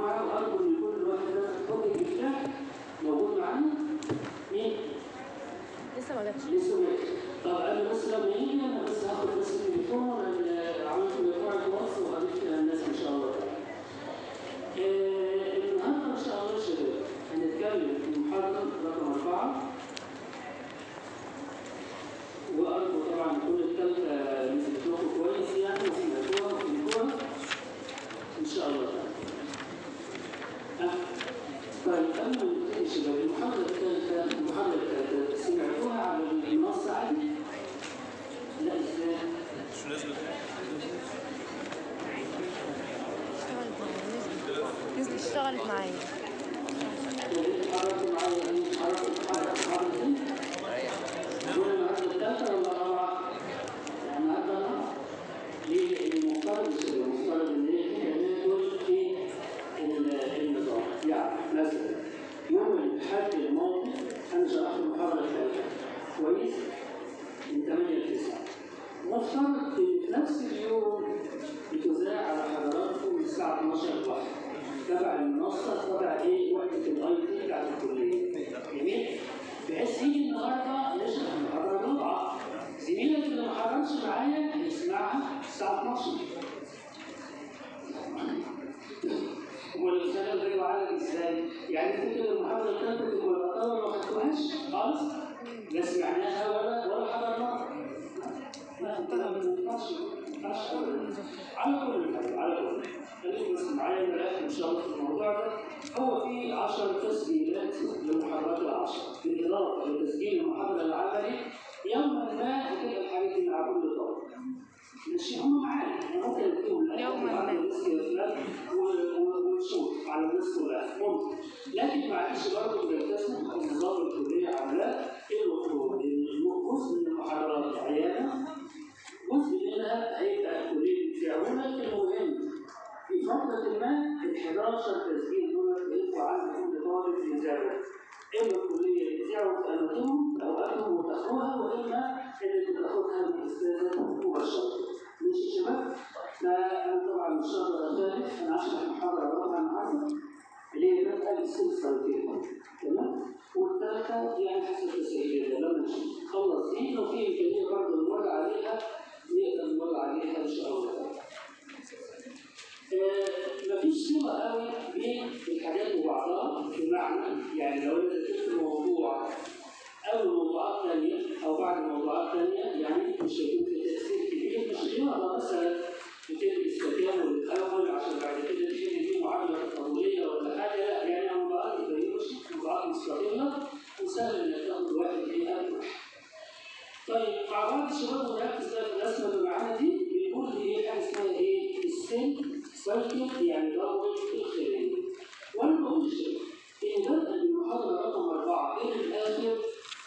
مجموعه وارجو ان كل واحد ده بتاعه موجود معانا مين؟ لسه ما جاتش. لسه ماشي طب أنا بس لما يجي أنا بس هاخد بس التليفون أنا عملت مجموعه مصر وهضيف الناس إن شاء الله. آه، النهارده إن شاء الله يا شباب هنتكلم في محاضرة رقم أربعة. على الناس كلها ممكن لكن معلش برضه بنلتزم بنظام الكلية المفروض إن جزء من المحاضرات عيانه جزء منها هيبقى الكلية بتاعونا المهم في فترة ما ال 11 تسجيل دول بيبقوا عند كل طالب يتابع إما الكلية بتاعه في أماكنهم أوقاتهم وتاخدوها وإما اللي بتاخدها من الأستاذة مباشرة. ماشي يا شباب؟ فأنا طبعا إن شاء الله ثالث أنا هشرح محاضرة رابعة النهارده اللي هي السلسلة كده تمام؟ والثالثة يعني حسب تسهيلها لما نخلص دي لو في إمكانية برضه نمر عليها نقدر نمر عليها إن شاء الله مفيش صلة قوي بين الحاجات وبعضها بمعنى يعني لو انت ذكرت موضوع أو موضوعات ثانية أو بعد موضوعات ثانية يعني مش هيكون في تأثير رياضه مثلا بتدرس تكامل الأول عشان بعد كده تحل دي معادله تطوريه ولا حاجة لا يعني موضوعات مش موضوعات مستقله وسهل انك تاخد واحد واحد. طيب مع بعض الشباب ونركز بقى في الرسمه اللي دي بنقول دي إيه حاجة اسمها إيه؟ السن سايكل يعني دوره الخليه. وأنا بقول للشباب ان بدءا المحاضره رقم اربعه إلى الآخر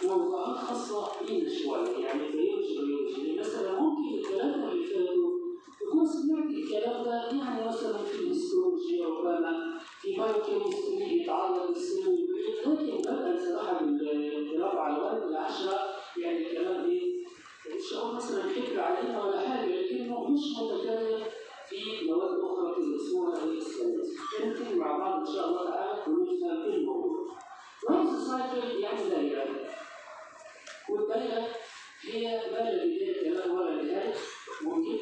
موضوعات خاصه بينا شوية يعني biology biology مثلا ممكن الثلاثه اللي فاتوا تكون سمعت الكلام ده يعني مثلا في ال histology ربما في biochemistry يتعرض لل cell وال biology لكن بدءا صراحة بالرابعه لغايه العشره يعني الكلام إيه مش هقول مثلا فكرة علينا ولا حاجة لكنه مش متكرر في مواد تدرسوها في السنة. يمكن مع بعض إن شاء الله تعالى ونفهم إيه الموضوع. رمز سايكل يعني دايره والدايره هي ما لا بدايه له ولا نهايه ممكن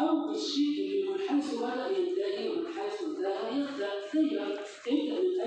أو الشيء اللي من حيث ينتهي ومن حيث انتهى يبدا دايره تبدا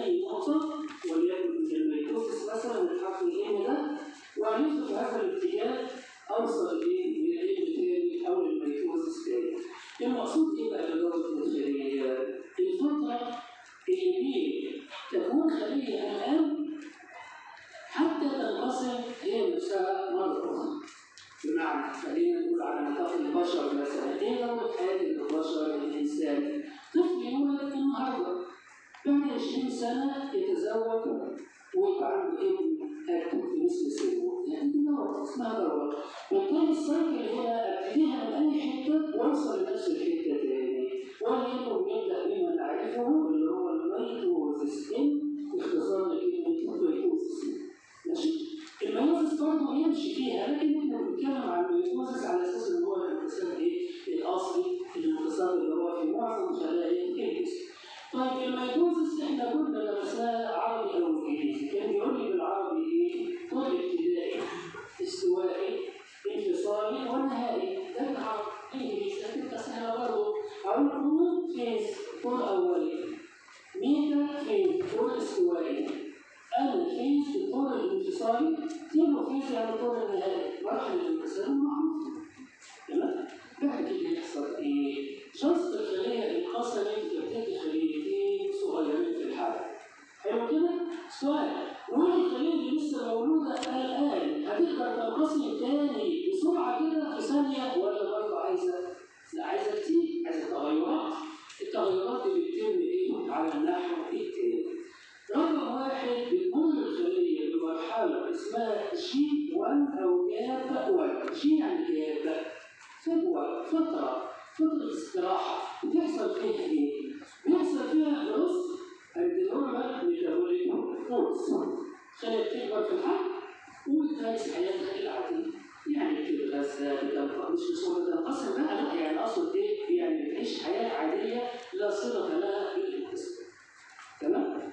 في الحجم وبتمارس حياتها العادية يعني بتتغذى بتتنفس مش بس بتنقسم بقى لا يعني أقصد إيه؟ يعني بتعيش حياة عادية لا صلة لها بالانقسام تمام؟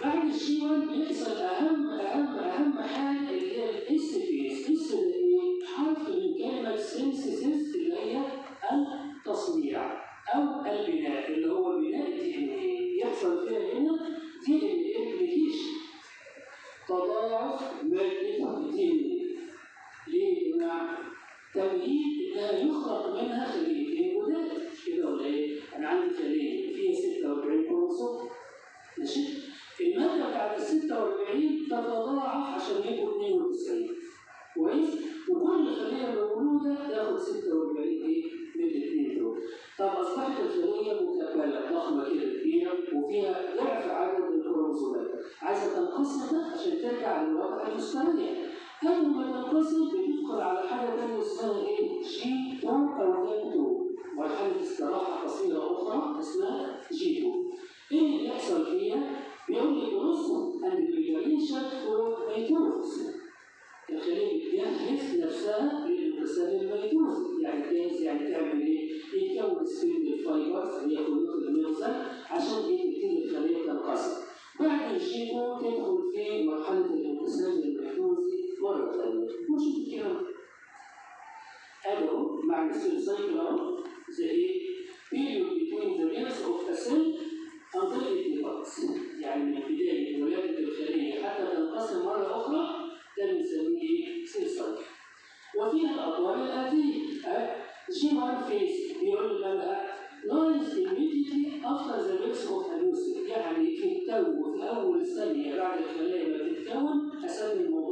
بعد 1 بيحصل أهم أهم أهم حاجة اللي هي ال S phase، S؟ حرف من كلمة synthesis اللي هي التصنيع أو البناء اللي هو بناء ال D يحصل فيها هنا دي ان تضاعف مادة الدي ان إيه ليه؟ إنها تمهيد إنها يخرج منها جداد مش كده ولا إيه؟ أنا عندي خلية فيها 46 كروموسوم ماشي؟ المادة بتاعت ال 46 تتضاعف عشان يبقوا 92 كويس؟ وكل خلية مولودة تاخد 46 إيه؟ من الاثنين. طب أصبحت الخلية مكلبظة ضخمة كده كبيرة وفيها ضعف عدد الكروموسومات. عايزة تنقسم عشان ترجع للوضع المستريح. أول ما تنقسم بتدخل على حاجة تانية اسمها إيه؟ جي 2 أو جي 2. مرحلة استراحة قصيرة أخرى اسمها G2. إيه اللي بيحصل فيها؟ بيقول لي بص أن ال regulation for mitosis الخلية بتجهز نفسها للانقسام الميتوزي يعني تجهز يعني تعمل إيه؟ يتكون spindle fibers اللي هي خيوط المغزى عشان تبتدي الخلية تنقسم بعد الجي تو تدخل في مرحلة الانقسام الميتوزي مرة ثانية. ونشوف الكلام؟ أدو مع ال cell cycle زي إيه؟ period between the life of a cell until it يعني من بداية ولادة الخلية حتى تنقسم مرة أخرى ده بنسميه سيل سايكل وفيها الأطوال الآتية جي 1 فيز بيقول لنا lies immediately after the mix of anusin يعني في التو في أول ثانية بعد الخلايا ما تتكون أسمي الموضوع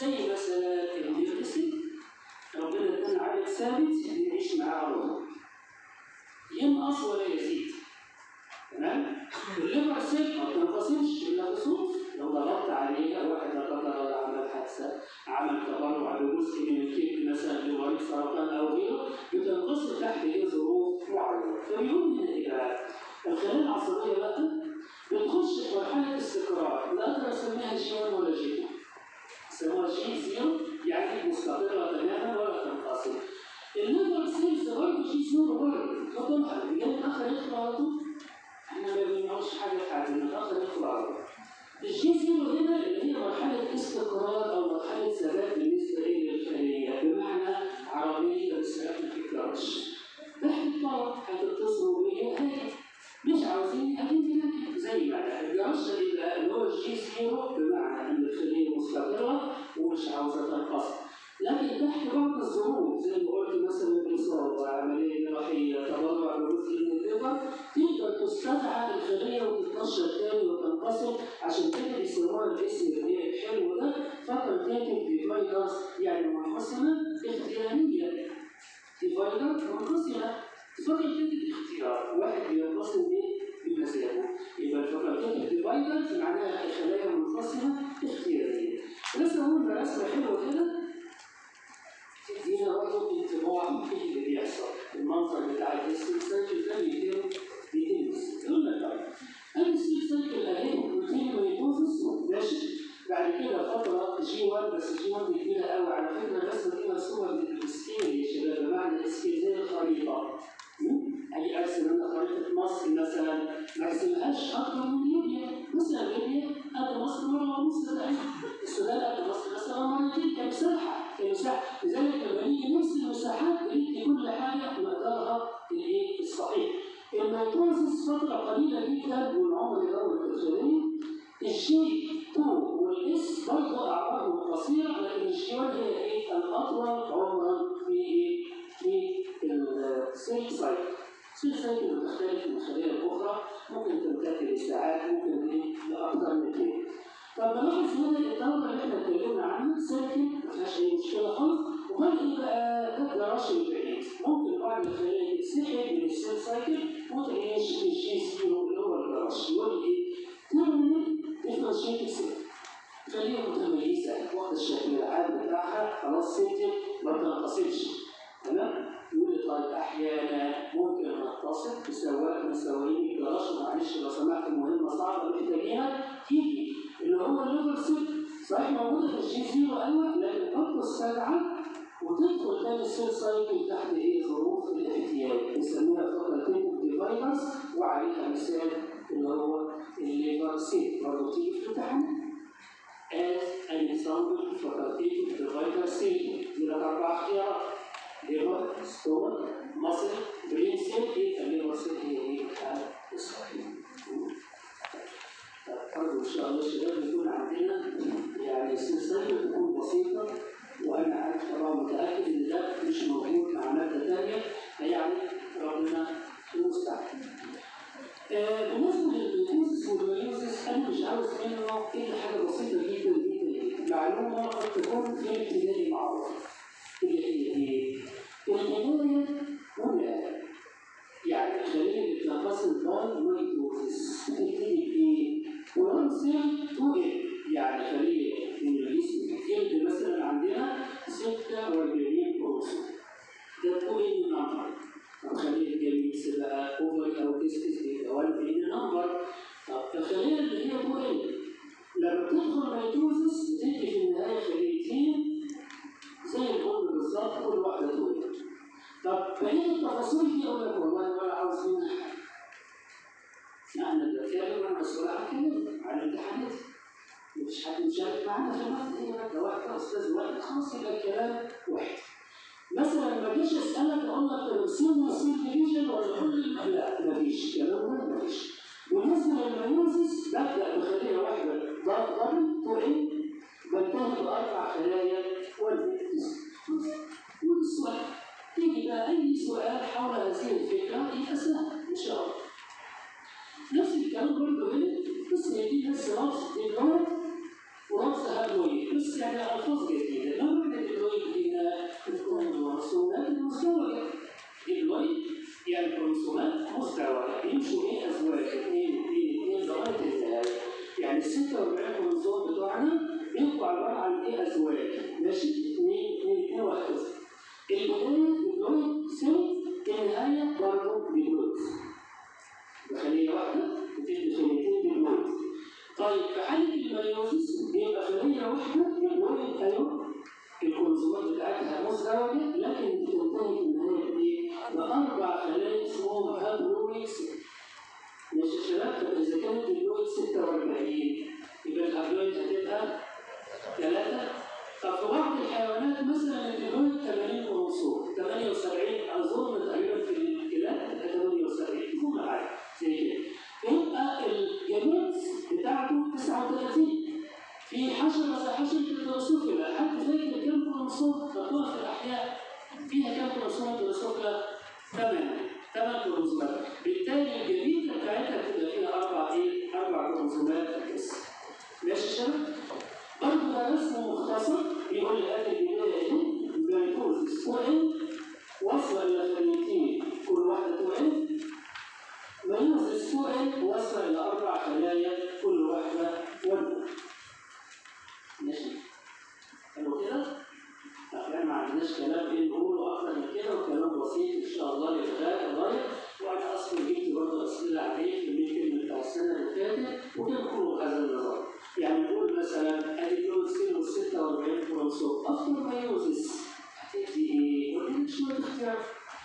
زي مثلا الديوكسي ربنا ادانا عدد ثابت نعيش معاه طول ينقص ولا يزيد تمام الليفر سيل ما بتنقسمش الا بصوت لو ضغطت عليها واحد لا قدر الله عمل حادثه عمل تبرع لجزء من الكبد مثلا لمريض سرطان أو غيره بتنقسم تحت إيه ظروف معينه فبيقول إيه بقى؟ الخلايا العصبيه بقى بتخش في مرحلة استقرار لا أقدر اسميها جي 1 ولا جي 2 سموها جي 0 يعني مستقره تماما ولا تنقسم ال liver cells برضه G 0 برضه فطبعا بجد اخر يدخل على طول. إحنا ما بنعوش حاجة في حياتنا اخر يدخل على طول. ال G 0 هنا اللي هي مرحلة استقرار أو مرحلة ثبات بالنسبة إيه للخليه بمعنى عربية بس ما بتتكررش تحت الطلب هتتصلوا بيا هادي مش عاوزين لك زي ما يبقى اللي هو ال G 0 بمعنى ان الخليه مستقره ومش عاوزه تنقسم لكن تحت بعض الظروف. زي ما قلت مثلا اصابه عمليه جراحية تبرع بجزء من ال liver تقدر تستدعى الخلية وتتنشط تاني وتنقسم عشان كده بيسموها الاسم اللي هي الحلو ده. facultative dividers يعني منقسمه اختياريه divider منقسمه facultative اختيار واحد بينقسم إيه بمزاجه يبقى ال facultative divider معناها الخلايا منقسمه اختياريه لسه قلنا رسمه حلوة كده تدينا برضه انطباع إيه اللي بيحصل المنظر بتاع ال cell cycle ده بيتم بيتم يقول لك طيب ال cell cycle اهي روتين mitosis ماشي بعد كده فتره G 1 بس G 1 دي كبيره قوي على فكره الرسمه دي مرسومه بال scale يا شباب بمعنى ال scale زي الخريطه أجي ارسم أنا خريطه مصر مثلا؟ ما ارسمهاش أكتر من ليبيا مثلا ليبيا قد مصر مرة ونص السودان قد مصر مثلا؟ مرتين كمساحه كمساحه لذلك لما نيجي نرسم المساحات ندي كل حاجة مقدارها الإيه؟ الصحيح. ال mitosis فتره قليله جدا من عمر دوره الخليه ال G 2 وال S برضه اعمارهم قصيره لكن ال G 1 هي إيه؟ الأطول عمرا في إيه؟ في ال cell cycle بتختلف من خلية لأخرى. ممكن تمتد لساعات ممكن لاكثر من كده طب نلاحظ هنا الدوره اللي إحنا اتكلمنا عنها ساكن ما فيهاش اي مشكله خالص وبدا إيه بقى ده رش البعيد. ممكن بعض الخلايا تتسحب من ال cell cycle وتعيش في ال G zero اللي هو الرش يقول إيه terminal differentiated cell خلية متميزة واخدة الشكل العام بتاعها. خلاص سيتم ما بتنقسمش تمام؟ طيب أحيانا ممكن نتصل بسواق من سواقين معلش لو سمحت مهمة صعبة محتاجينها تيجي اللي هو ال liver cell صحيح موجودة في ال G zero أيوه لكن برضه السبعه وتدخل تاني ال cell cycle تحت إيه؟ ظروف الاحتياج بنسميها facultative dividers وعليها مثال اللي هو ال liver cell برضه بتيجي في الامتحان as an example facultative divider cell من الأربع اختيارات. Stomach, muscle, brain cell إيه ال liver cell هي إيه الصحيح برضه إن شاء الله الشباب يكون عندنا يعني السلسلة تكون بسيطة وأنا عارف طبعا متأكد إن ده مش موجود مع مادة تانية فيعني ربنا المستعان. بالنسبة لل mitosis وال meiosis أنا مش عاوز منه إلا حاجة بسيطة جدا جدا معلومة قد تكون في الابتدائي معروفة اللي هي إيه؟ الهداية أولى يعني اللي بتنقسم by mitosis بتبتدي بإيه؟ في حشرة حشرة الدراسوفيلا حتى فاكر كم كروموسوم مقدار في الأحياء فيها كم كروموسوم الدراسوفيلا؟ ثمان ثمان كروموسومات بالتالي الجديدة بتاعتها بتبقى فيها أربع إيه؟ أربع كروموسومات في الجسم ماشي شباب؟ برضه ده رسم مختصر يعني، يقول لك أدي البداية إيه؟ الجلوكوز 2 وصل إلى خليتين كل واحدة 2 مايوز 2 وصل إلى أربع خلايا كل واحدة 1 نسبي حلو كده؟ إحنا ما عندناش كلام إيه أكتر من كده وكلام بسيط ان شاء الله للغايه وأنا أصلا جبت برضه اسئله عليه في الكلمة بتاع السنة اللي فاتت وتنقلوا هذا يعني نقول مثلا اليوم سن 46 كروموسوم افتر مايوزس هتدي إيه؟ قلنا شوية اختيار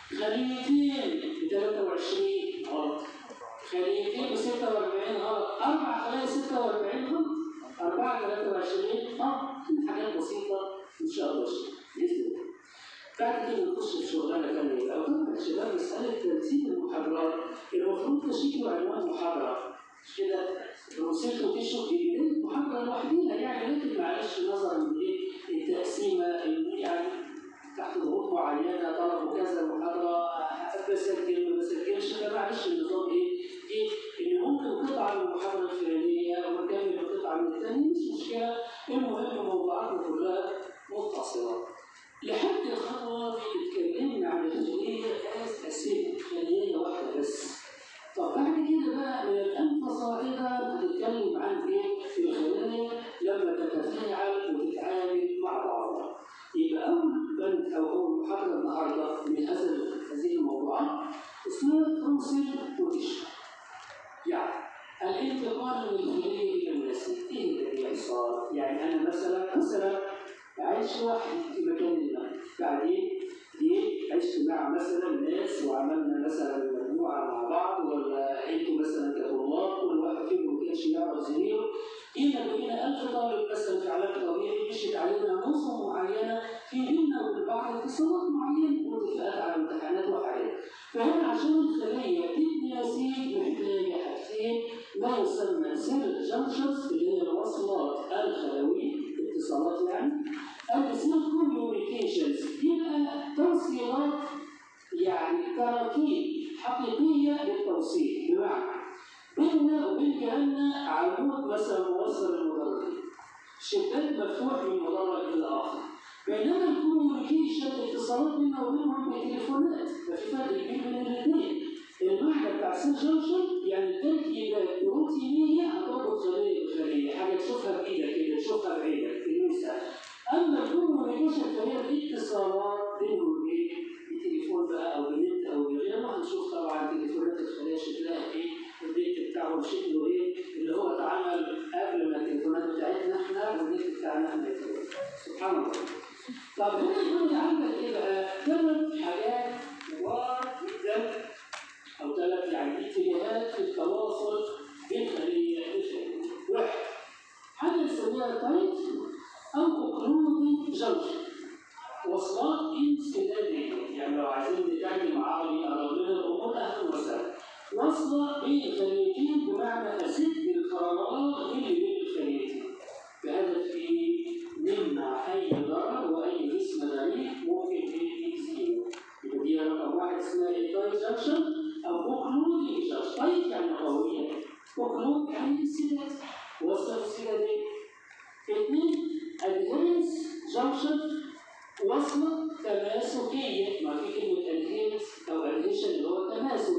خليتين ب 23 غلط خليتين ب 46 غلط أربع خلايا 46 غلط أربعة 23 آه حاجات بسيطة إن شاء الله بإذن الله. بعد كده نخش في شغلانة ثانية بقى وطبعا يا شباب مسألة ترتيب المحاضرات المفروض تشكل عنوان محاضرة مش كده الوثيقة وتشرح دي محاضرة لوحديها يعني لكن معلش نظرا لإيه التقسيمة اللي يعني تحت ضغوط معينة طلبوا كذا محاضرة بسجل ما بسجلش فمعلش النظام إيه؟ إيه إن ممكن قطعة من المحاضرة الفلانية ونكمل من الثانية مش مشكلة المهم موضوعاتنا كلها متصلة. لحد الخطوة دي اتكلمنا عن الخلية كانت أسيد خلية واحدة بس؟ طب بعد كده بقى من الأنف صاعدا هنتكلم عن إيه؟ في الخلايا لما تتفاعل وتتعامل مع بعضها يبقى أول بند أو أول محاضرة النهاردة من هذا هذه الموضوعات اسمها تنصل وتشرح يعني الانتقال النسيج إيه اللي بيحصل؟ يعني أنا مثلا مثلا عايش لوحدي في مكان ما. بعدين جيت عشت مع مثلا ناس وعملنا مثلا مجموعة مع بعض ولا أنتوا مثلا كطلاب كل واحد فيكم ما كانش يعرف زميله جينا بقينا 1000 طالب مثلا في علاج طبيعي مشيت علينا نظم معينة في بيننا وبين بعض اتصالات معينة واتفاقات على امتحانات وحاجات. فهنا عشان الخليه تبني نسيج محتاجة حاجتين. ما يسمى cell junctions اللي هي الوصلات الخلويه اتصالات يعني. أو cell communications يبقى توصيلات يعني تراكيب حقيقية للتوصيل. بمعنى بيننا وبين كأن عمود مثلا موصل للمدرج. شباك مفتوح من مدرج إلى آخر. بينما ال communication اتصالات بيننا وبينهم بتليفونات. ففي فرق كبير بين الاثنين. المعنى بتاع cell junction يعني تركيبات بروتينية هتربط خليه بخليه حاجة تشوفها بايدك كده تشوفها بعينك تلمسها أما ال communication فهي الاتصالات بينهم إيه؟ بتليفون بقى أو بنت أو بغيره هنشوف طبعا تليفونات الخلايا شكلها إيه والنت بتاعهم شكله إيه اللي هو اتعمل قبل ما التليفونات بتاعتنا إحنا والنت بتاعنا إحنا سبحان الله طب هنا يكون عندك إيه بقى؟ ثلاث حاجات كبار أو ثلاث يعني اتجاهات في التواصل بين خليه الخليه واحد حاجة نسميها tight أو occluding junction وصلات انسداديه يعني لو عايزين نتعامل مع عربي أو الأمور أهلا وسهلا وصله بين الخليتين بمعنى اسد الفراغات اللي بين الخليتين بهدف إيه؟ نمنع أي ضرر وأي جسم غريب ممكن يأذيه يبقى دي رقم واحد اسمها إيه؟ junction occluding junction tight يعني قويه occlude يعني وصله انسداديه اثنين adherence junction وصلة تماسكية ما في كلمة adherence أو adhesion اللي هو تماسك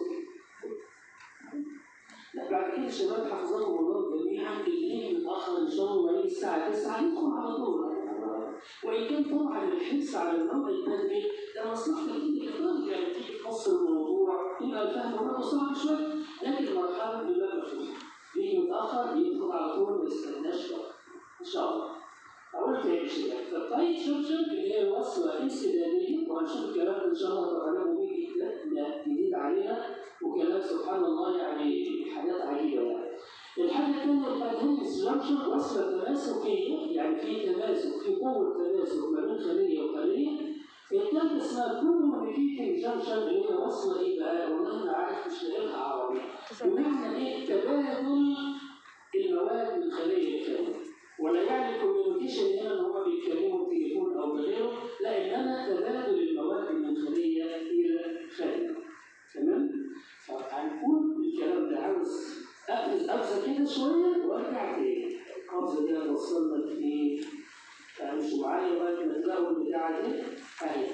لا بعد كده الشباب حفظهم الله جميعا اللي يجي متأخر إن شاء الله الساعة 9 يدخل على طول وان كان طبعا الحرص على النوع البدري ده مصلحة الطالب يعني تفصل الموضوع يبقى الفهم برضه صعب شوية لكن المرحله بيبقى مفتوحه يجي متأخر يدخل على طول ما يستناش إن شاء الله. أقول تاني شوية فالطريق شبشب اللي هي وصلة إنسدادية. وهنشوف الكلام إن شاء الله مهم جدا جديد علينا وكلام سبحان الله يعني حاجات عجيبة. يعني الحاجة الثانية ال adherence junction وصلة تماسكية يعني في تماسك في قوة تماسك ما بين خلية وخلية الثالثة اسمها communicating junction اللي هي وصلة إيه بقى؟ والله أنا عارف مش لاقيها عربي بمعنى إيه؟ تبادل المواد من خلية لخلية ولا يعني communication هنا إن هم بيتكلموا بتليفون أو بغيره لا إنما تبادل المواد من خلية إلى خلية تمام؟ فهنقول الكلام ده عاوز اقفز قفزه كده شوية وأرجع تاني. القفزه دي هتوصلنا لايه؟ امشوا معايا لغايه ما تلاقوا البتاعه دي. اهي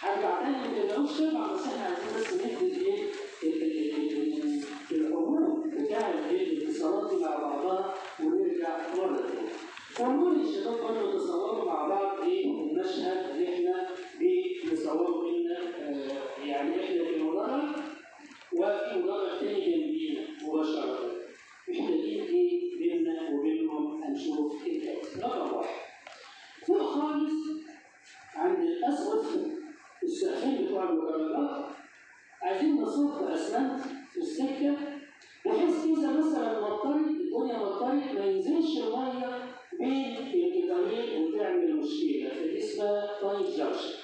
هرجع تاني ما تقلقوش طبعا بس إحنا عايزين بس ندي إيه العموم. بتاع الاتصالات دي مع بعضها ونرجع مره تاني. وعموما الشباب برضه تصوروا مع بعض إيه المشهد اللي إحنا بنصوره ان آه يعني إحنا في المدرج وفي مدرج تاني جنبينا مباشرة. محتاجين إيه؟ بيننا وبينهم هنشوف إيه؟ رقم واحد. فوق خالص. عند الاسقف السقفين بتوع المجردات عايزين نصب اسمنت في السكة بحيث اذا مثلا مطرت الدنيا مطرت ما ينزلش الميه بين الجدارين وتعمل مشكلة فدي اسمها تايت جاكشن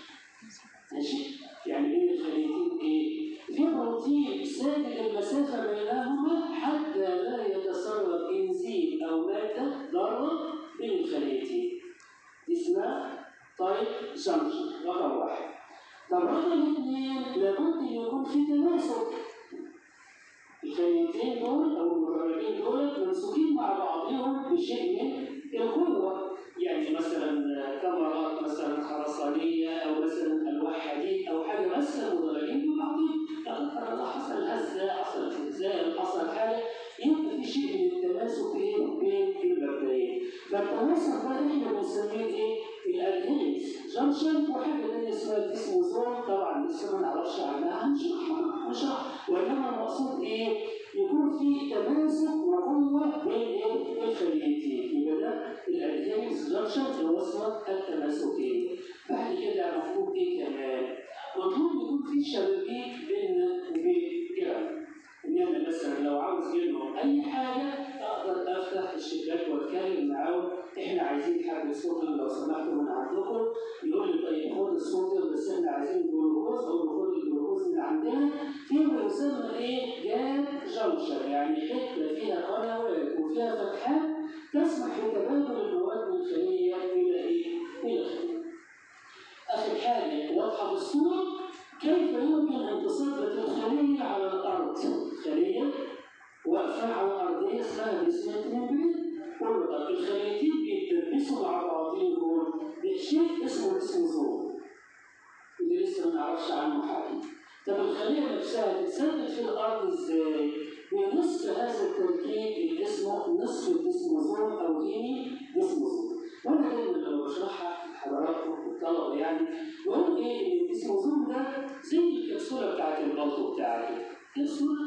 يعني بقول إيه ان ال desmosome ده زي الكبسوله بتاعت البلطو بتاعك كبسوله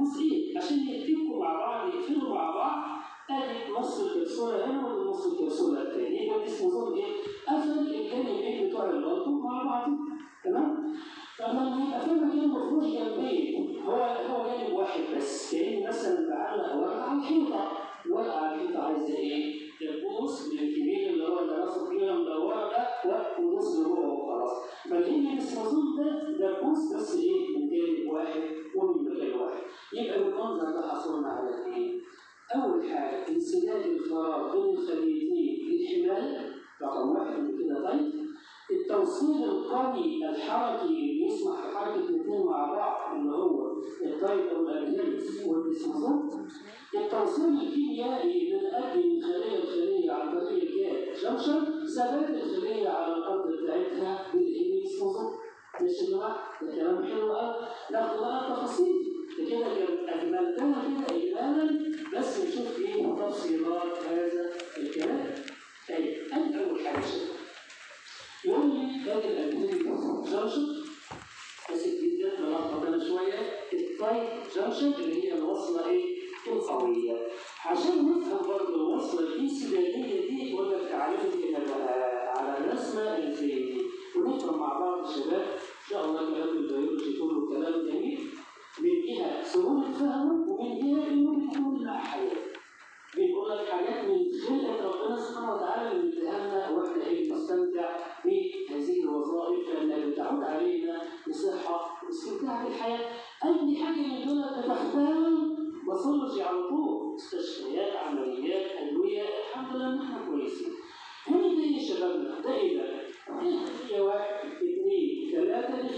جزئين عشان يحتكوا مع بعض يقفلوا مع بعض ادي نص الكبسوله هنا ونص الكبسوله الثاني يبقى ال desmosome إيه؟ قفل الجانبين بتوع البلطو مع بعض تمام؟ فلما يبقى في مكان مفروش جنبين هو هو جانب واحد بس كأن مثلا بعلق ورقه على الحيطه ورقه على الحيطه عايزه إيه؟ الدبوس من الكبير اللي هو اللي راسه كبيره مدوره ده ودوس لجوه وخلاص فاللي الاسمازون ده بوص بس إيه؟ من جانب واحد ومن مكان واحد يبقى بالمنظر ده حصلنا على إيه؟ أول حاجة انسداد الفراغ بين الخليتين للحماية رقم واحد كده طيب التوصيل القوي الحركي اللي يسمح بحركة الاثنين مع بعض اللي هو الطيب أو الادهينس والديسموزوم التوصيل الكيميائي للأكل من خلية الخلية عن طريق الجهاز الشوشر ثبات الخلية على الأرض بتاعتها بالهيميس مش ماشي ده كلام حلو قوي ناخد بقى التفاصيل كده أجملتها كده إجمالا بس نشوف إيه تفصيلات هذا الكلام طيب أنا أول حاجة شايفها يقول لي كان الأنتيجين جنشن بسيط جدا ملخبط أنا شوية. التايب جنشن اللي هي الوصلة إيه؟ والقوية عشان نفهم برضه وصل الانسدادية دي ولا التعليم دي على الرسمة اللي دي ونقرا مع بعض الشباب إن شاء الله كلام البيولوجي كله كلام جميل. من جهة سهولة فهمه ومن جهة إنه يكون له حياة. بيقول لك حاجات من خلقة ربنا سبحانه وتعالى اللي اداها وإحنا إيه نستمتع بهذه الوظائف لانها بتعود علينا بصحة واستمتاع بالحياة. أي حاجة من دول تتختار باثولوجي على طول مستشفيات عمليات أدوية. الحمد لله ان إحنا كويسين هنا ده يا شبابنا ده إيه ده؟ هي واحد اثنين ثلاثة دي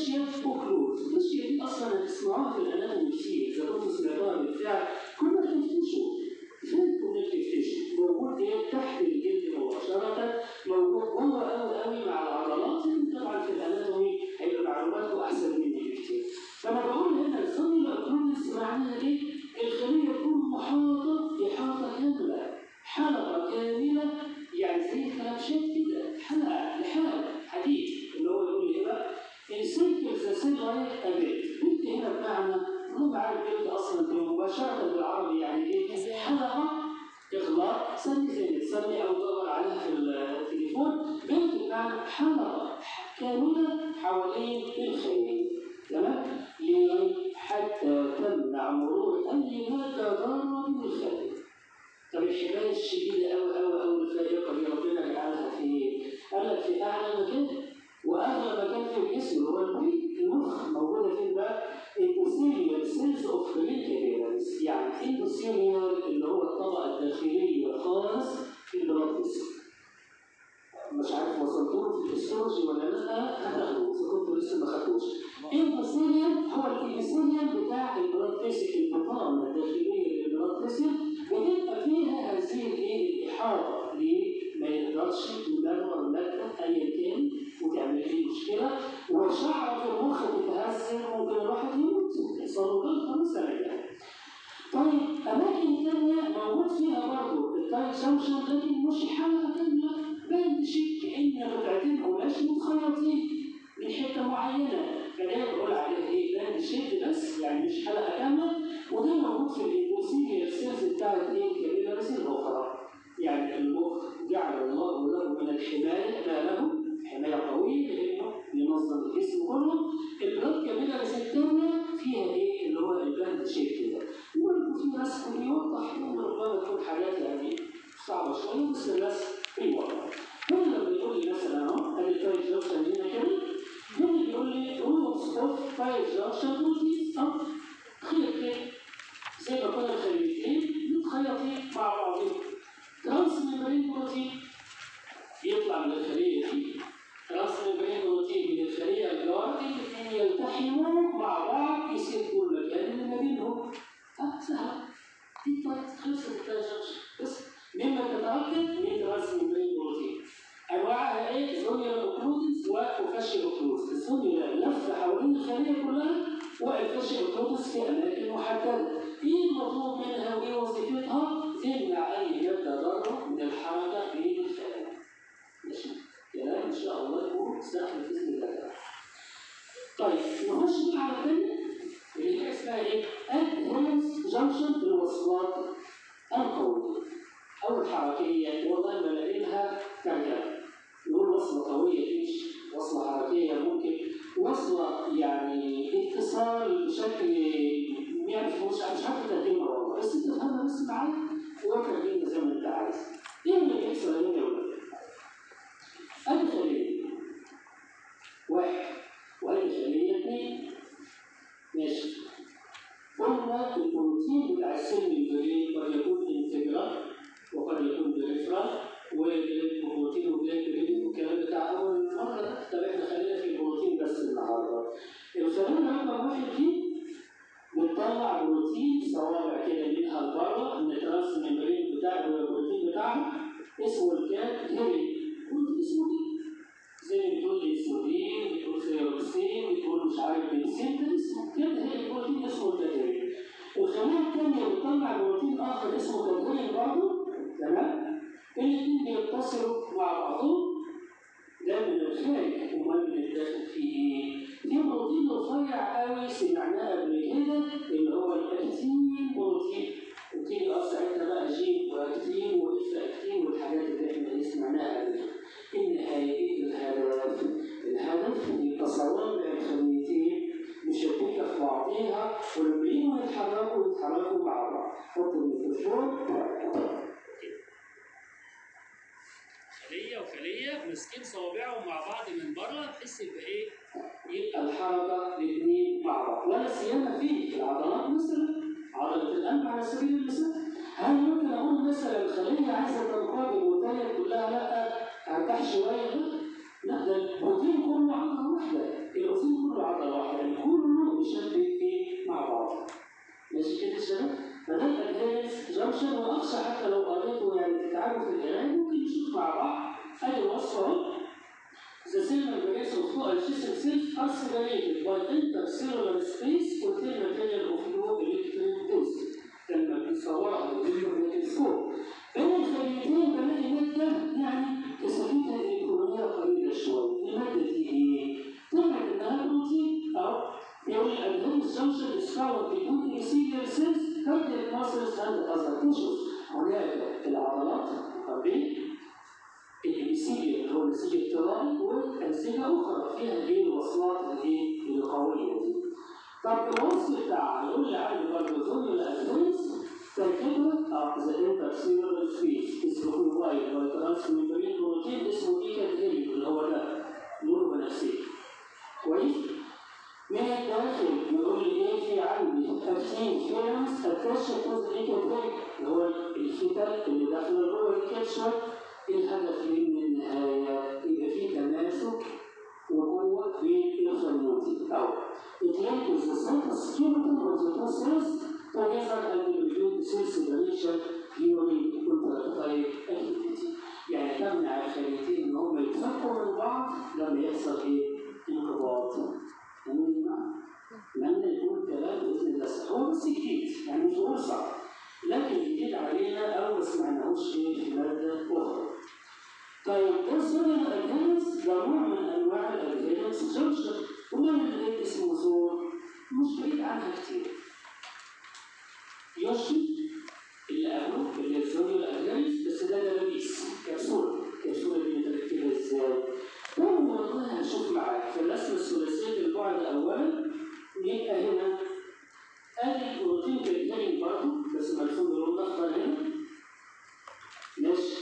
فاشيا اوكلود الفاشيا دي أصلا هتسمعوها في الاناتومي كتير إذا كنتوا سمعتوها بالفعل كنا بتفتشوا فين بتفتشوا موجود إيه تحت الجلد مباشرة. موجود جوه قوي قوي مع العضلات طبعا في الاناتومي هيبقى معلوماتكم أحسن مني بكتير فانا بقول هنا الزونيولا اوكلودس معناها إيه؟ الخليه تكون محاطه احاطه كاملة. حلقة كاملة يعني زي الكلبشات كده حلقة لحلقه حديد. اللي هو يقول لي بقى the cell like a belt قلت هنا بمعنى هو عارف كده أصلا مباشرة بالعربي يعني إيه؟ حلقه اغلاق سمي زي ما تسمي أو تدور عليها في التليفون. بنت بمعنى حلقه كامله حوالين الخليه تمام؟ ليه؟ حتى تمنع مرور اي ماده ضاره من الخليه طب الحماية الشديدة قوي قوي قوي الفائقه دي ربنا جعلها في قال لك في اعلى مكان واغلى مكان في الجسم هو البيت المخ موجودة فين بقى؟ endothelial cells of capillaries يعني endothelial اللي هو الطبقة الداخلية خالص في ال blood مش عارف وصلتوا في ال histology ولا لأ؟ هتاخدوه اذا كنتوا لسه ما خدتوش. endothelial هو ال endothelial بتاع ال blood البطانه الداخلية لل blood بتبقى فيها هذه الايه الإحاطة ليه؟ ما يقدرش يمر ماده ايا كان. وتعمل لي مشكله وشعر في المخ تتهزم ممكن الواحد يموت يحصل له مثلا يعني. طيب أماكن ثانية موجود فيها برضه ال tight junction لكن مش حلقة كاملة. band شيء كأن قطعتين قماش متخيطين. من حتة معينة فده بقول عليه إيه؟ band شيء بس يعني مش حلقه كاملة. وده موجود في ال endothelial cells بتاعت إيه ال capillaries الاخرى يعني المخ جعل الله له من الحماية ما له حمايه قويه لأنه ينظم الجسم كله. بتطلع بروتين اخر اسمه كاتيرين برضه تمام الاثنين بيتصلوا مع بعضهم ده من الخارج امال من الداخل إيه؟ في بروتين رفيع قوي سمعناه قبل كده اللي هو الاكتين بروتين لي آه ساعتها بقى جين واكتين واف اكتين والحاجات اللي إحنا سمعناها قبل كده النهايه إيه الهدف؟ الهدف يبقى صوابع الخليتين مشبكه في بعضيها ولما يجوا يتحركوا يتحركوا مع بعض. حط الميكروفون. خلية وخلية ماسكين صوابعهم مع بعض من بره بحيث يبقى إيه؟ يبقى الحركة الاثنين مع بعض. ولا سيما في العضلات مثلا. عضلة القلب على سبيل المثال. هل ممكن أقول مثلا الخلية عايزة تنقبض والثانيه تقول لها لا ارتاح شوية. لا ده البروتين كله عضله واحدة. الاوزين كله عضله واحدة كله مشبك إيه مع بعض ماشي كده شباب فده ال adherens junction واخشى حتى لو قريته يعني تتعبوا في القرايه ممكن نشوف مع بعض ادي الوصفه اهو The cell membranes of two adjacent cells are separated by intercellular space containing material of low electron density. لما بنصورها بالتلسكوب بين الخليتين بلاقي مادة يعني كثافتها الإلكترونية قليلة شوية، المادة دي إيه؟ طلعت إنها بروتين أو ال adherens junction is found between epithelial cells, cardiac muscles and other tissues. هناك العضلات ال epithelium اللي هو النسيج الطلالي وانسجه أخرى فيها الايه الوصلات الايه القويه دي. طب الوصف بتاعها يقول لي عندي برضه zonula adherens تركيبها آه ذا انترسيلولار سبيس اسمه كوبايل أو ترانسميمبرين بروتين اسمه هيلي اللي هو ده نور بنفسجي. كويس؟ من يقول لي إيه في عندي تو ذا ايكا هيلي اللي هو الفيتال اللي داخل جوه الكبسول الهدف من النهاية يبقى في تماسك وقوة بين الخيوط أو it links the cytoskeleton of the two cells together and prevent cell يعني تمنع الخليتين ان هم يتفكوا من بعض لما يحصل إيه؟ تمام يا جماعة؟ لما يكون كلام باذن الله هو بس جديد يعني مش بقول صح لكن جديد علينا أو ما سمعناهوش في ماده أخرى طيب ده zonula adherens ده نوع من انواع ال adherens junction ومن اللي اسمه زون مش بعيد عنها كتير يوشي اللي قبله اللي الزون الادهيرنس بس ده دبابيس كبسوله الكبسوله دي متركبه إزاي؟ ده والله هنشوف معاك في الرسمه الثلاثيه البعد اولا يبقى هنا ادي بروتين كالجين برضه بس مرسوم باللون الاخضر هنا ماشي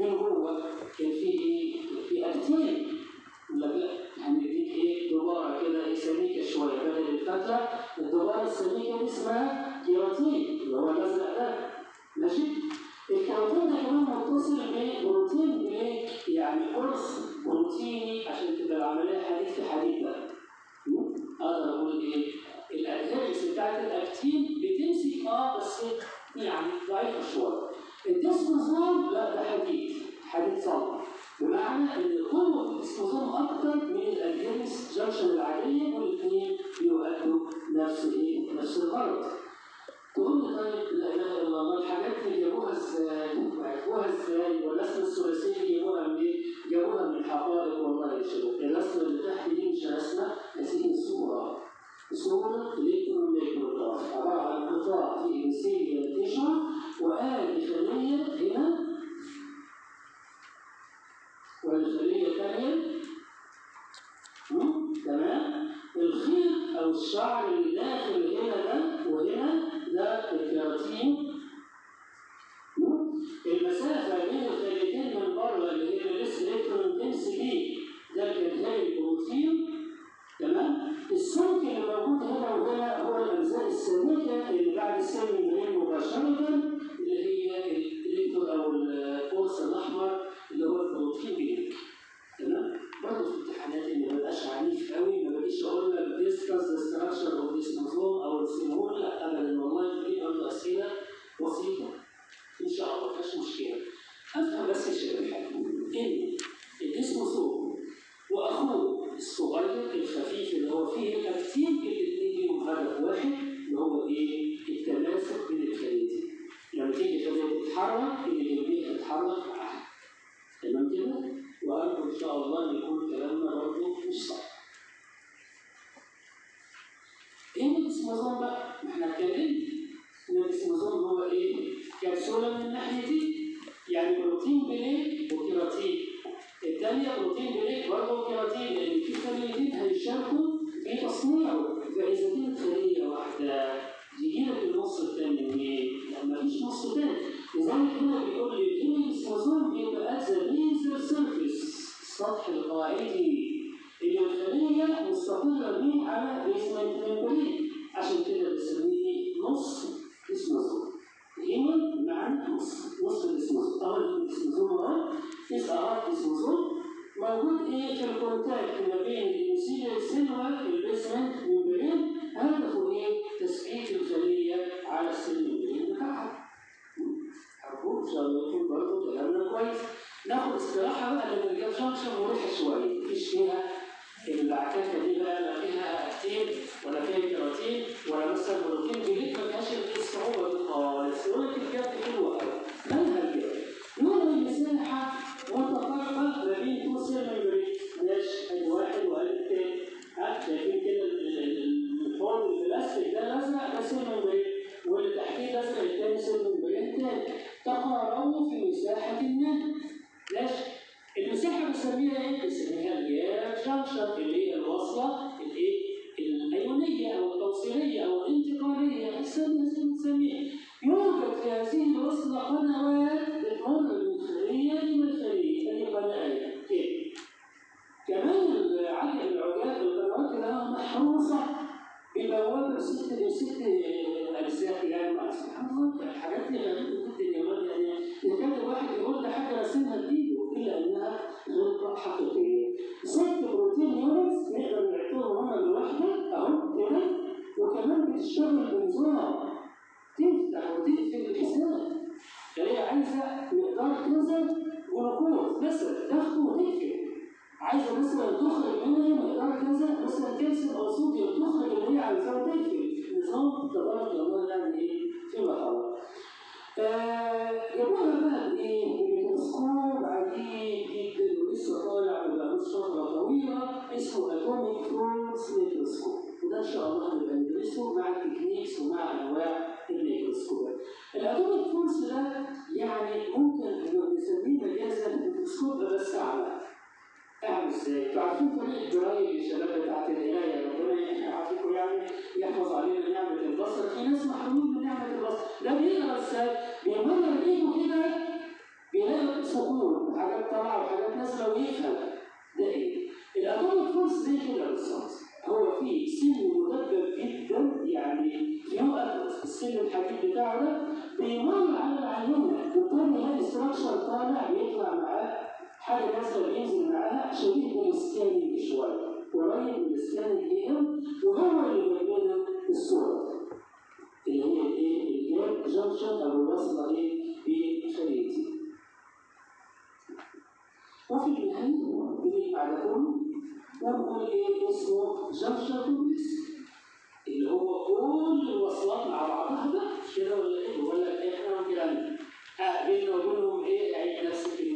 من جوه كان في إيه؟ كان في يقول لك لا هنديك إيه؟ دباره كده إيه سميكه شوية بدل الفتله الدباره السميكه دي اسمها كيراتين اللي هو الازرق ده ماشي؟ الكيراتين ده كمان متصل ببروتين؟ يعني قرص بروتيني عشان تبقى العملية حديد بقى أقدر أقول إيه؟ الادهيرنس بتاعت الأكتين بتمسك آه بس يعني ضعيفه ال desmosome لا ده حديد حديد صلب بمعنى إن قوه ال desmosome أكتر من ال adherens junction العادية والاثنين بيؤدوا نفس إيه؟ نفس الغرض. لي طيب لا اله الا الله الحاجات اللي جابوها إزاي؟ وعرفوها إزاي؟ والرسمه الثلاثية جابوها منين؟ جابوها من الحقائق والله يا شباب. الرسمه اللي تحت دي مش رسمة هذه صوره. صوره electron micrograph عبارة عن قطاع في epithelial tissue وآدي خليه هنا والخليه الثانية مم؟ تمام؟ الخيط أو الشعر يكون برضه كلامنا كويس. ناخد استراحة بقى الجو شمشة مريحة شوية، مفيش فيها العكاكة دي بقى لا فيها أكتين ولا فيها كيراتين ولا مثلا بروتين جديد ما فيهاش الصعوبة دي خالص، يقول لك الجد حلوة أوي. مالها الجد؟ يقول المساحة متقاربة ما بين two cell membrane، ماشي أدي واحد وأدي التاني. ها شايفين كده الحوض البلاستيك ده لازق ده membrane واللي تحتيه لازق التاني cell membrane تاني. تقاربوا في مساحة ما. ماشي؟ المساحة بنسميها إيه؟ بنسميها junction اللي هي الوصلة الإيه؟ الأيونية أو التوصيلية أو الانتقالية ما نسميها. يوجد في هذه الوصلة قنوات بتمر من خلية إلى خلية، هذه قناة كده. كمان العجل العجال القنوات كلها محروسة ببوابة ست ست أجزاء يعني سبحان الله الحاجات دي كان الواحد يقول ده حاجة راسمها بإيده إلا إنها غير حقيقية. ست protein units نقدر نعتبرهم هما لوحدها أهو كده وكمان بتشتغل بنظام تفتح وتقفل الحساب. فهي عايزة مقدار كذا جلوكوز مثلا تاخده وتقفل. عايزة مثلا تخرج منها مقدار كذا مثلا كالسيوم أو صوديوم تخرج اللي هي عايزاه وتقفل. نظام تبارك الله يعني إيه فيما خلق. جابوها بقى بايه؟ بميكروسكوب عجيب جدا ولسه طالع من فتره طويله اسمه atomic force microscope وده ان شاء الله هنبقى مع ال techniques ومع انواع الميكروسكوبات. ال atomic force ده يعني ممكن نسميه مجازا الميكروسكوب ده بس اعلى. اعمل إزاي؟ أنتوا عارفين طريقه برايل الشباب بتاعت القرايه ربنا يعافيكم يعني يحفظ علينا نعمه البصر في ناس محرومين من نعمه البصر ده بيقرا إزاي؟ بيمرر ايده كده بيلاقي سطور حاجات طالعه وحاجات نازله ويفهم ده إيه؟ ال atomic force زي كده بالظبط هو في سن مدبب جدا يعني اتلس السن الحديد بتاعه ده بيمر على العينه بالتالي هذا structure طالع بيطلع معاه حاجة نازله بينزل معاها شبيه بال scanning شوية قريب من ال scanning أيام وهو اللي بيبين لنا الصورة اللي هي الايه؟ ال gap junction أو الوصله إيه؟ خليتي وفي النهاية بنجمع ده كله ونقول إيه اسمه junction complex اللي هو كل الوصلات مع بعضها ده كده ولا إيه؟ ولا إيه إحنا ممكن آه بيننا وبينهم إيه عيد نفس الكلمتين آه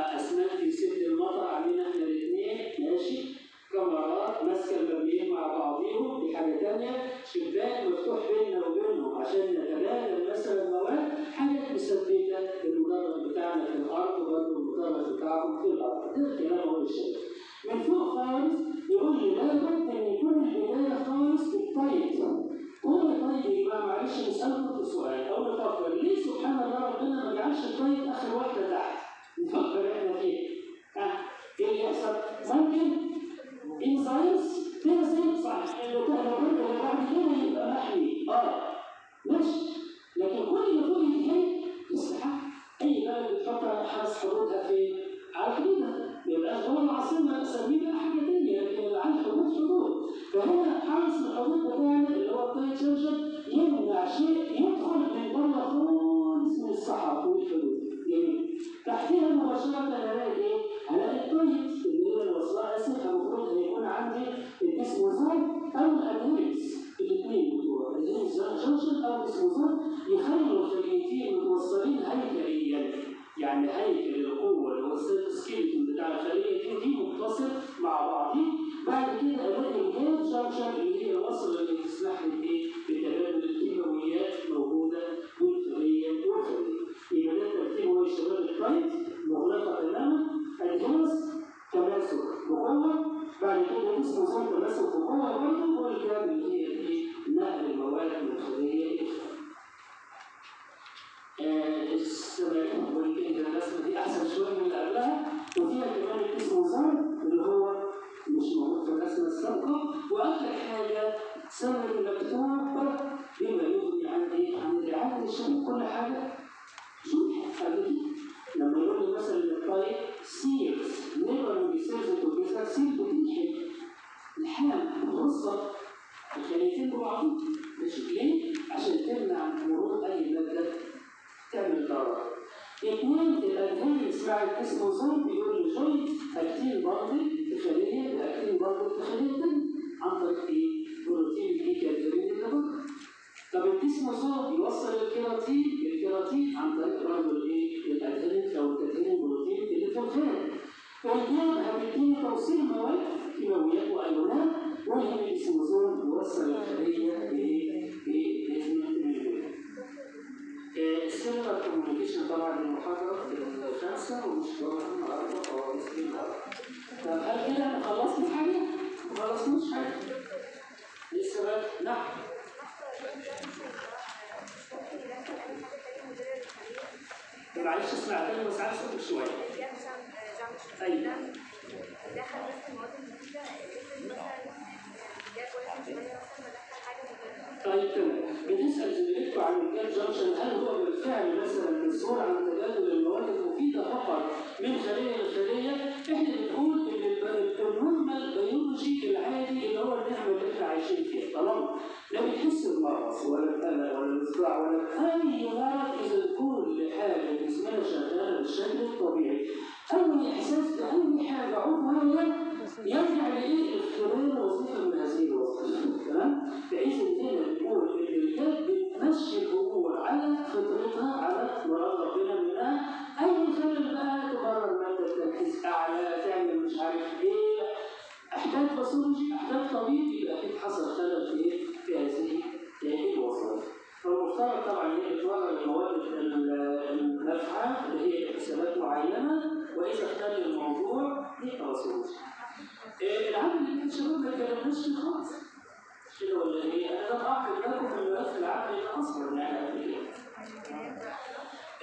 اسنان في سد المطر عاملين إحنا الاثنين. ماشي. كاميرات ماسكة المبنيين مع بعضيهم دي حاجة ثانية شباك مفتوح بيننا وبينهم عشان نتبادل مثلا مواد حاجات مثبتة المدرج بتاعنا في الأرض وبرضه المدرج بتاعهم في الأرض. ده الكلام هو الشيء من فوق خالص يقول لي لابد ان يكون البدايه خالص بالطيب قول طيب جماعة معلش نسألكم سؤال. أو نفكر ليه سبحان الله ربنا ما جعلش الطيب آخر واحدة تحت؟ فيه ها إيه اللي يحصل؟ ممكن أن ساينس ساينس صح لو لو بعد كده يبقى محمي آه ماشي لكن كل ما فوق يتحل يستحق اي بلد بتحط حرس حدودها فين؟ على حدودها ما يبقاش جوه العاصمه اسميه بقى حاجة ثانية لكن على الحدود حدود فهنا حرس الحدود بتاعنا اللي هو شرشر يمنع شيء يدخل من بره خالص من الصحراء والحدود جميل مباشرة هلاقي إيه؟ هلاقي ال tight اللي هي اسف المفروض هيكون عندي ال desmosome أو ال adherens الاثنين بتوع junction أو ال desmosome يخلوا الخليتين متوصلين هيكليا يعني هيكل القوة اللي ولا بقلق ولا بصداع ولا باي مرض اذا كل حاجة جسمنا شغاله بالشكل الطبيعي اي إحساس باي حاجة عضويه يرجع لايه؟ اختبار وظيفه من هذه الوظائف تمام؟ بحيث إن الرجال بتمشي الأمور على فطرتها على مراد ربنا منها أي خلل بقى تبرر مادة تركيز أعلى تعمل مش عارف إيه أحتاج pathology أحتاج طبيب يبقى أكيد حصل خلل في إيه؟ في هذه هذه الوظائف. فالمفترض طبعا هي بتوفر المواد ال- النافعة اللي هي حسابات معينة واذا اختل الموضوع يبقى pathology. إيه، العمل اللي كان شباب ما اتكلمناش فيه خالص. كده ولا إيه؟ أنا لم أعقد لكم في الملف العملي ده أصلا يعني كده.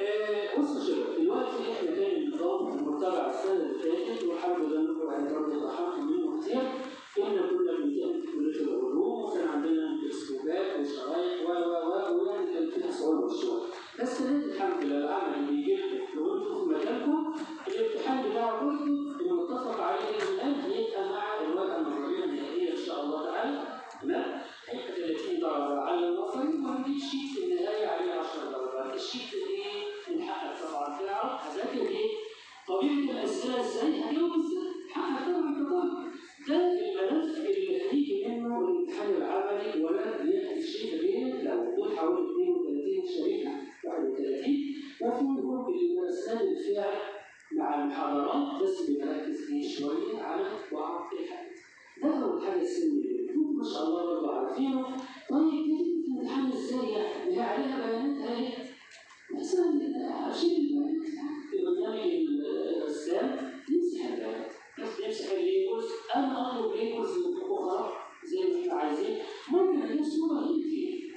آه، بصوا شباب دلوقتي إحنا كان النظام المتبع السنة اللي فاتت والحمد لله انكم يعني برضه ضحكتوا منه كتير إحنا كنا بنتكلم في كلية العلوم وكان عندنا تلسكوبات وشرايح و و و ويعني كان فيها صعوبه شوية بس الحمد لله العمل اللي جبته لو أنتم في مكانكم الامتحان بتاع كله المتفق عليه الآن هيبقى مع الورقة النظرية النهائية إن شاء الله تعالى. تمام؟ حتة 30 درجة على المصري وهدي الشيت في النهاية عليه 10 درجات. الشيت إيه؟ نحقق طبعا تعرف هذاك إيه؟ طبيعة الاسئله إزاي هجاوب إزاي حقق طبعا كطالب ده الملف اللي هيجي منه الامتحان العملي ولا يحدث شيء غير لو تقول حوالي 32 شريحه 31 وفيهم السنة فيها مع المحاضرات بس بنركز فيه شوية على بعض الحاجات. ده اول حاجة السن ما شاء الله برضه عارفينه. طيب كلمه الامتحان إزاي يعني؟ هي عليها بيانات إيه؟ مثلا اشيل البيانات يعني الرسام بس ال labels أنا اطلب labels أخرى زي ما إحنا عايزين ممكن أجيب صوره هندي